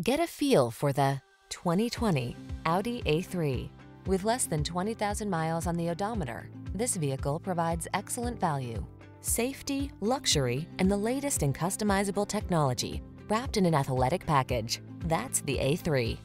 Get a feel for the 2020 Audi A3. With less than 20,000 miles on the odometer, this vehicle provides excellent value. Safety, luxury, and the latest in customizable technology wrapped in an athletic package. That's the A3.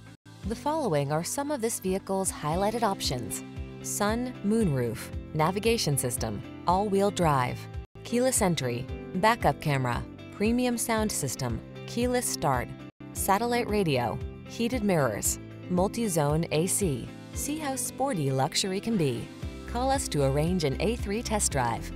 The following are some of this vehicle's highlighted options. Sun, moonroof, navigation system, all-wheel drive, keyless entry, backup camera, premium sound system, keyless start, satellite radio, heated mirrors, multi-zone AC. See how sporty luxury can be. Call us to arrange an A3 test drive.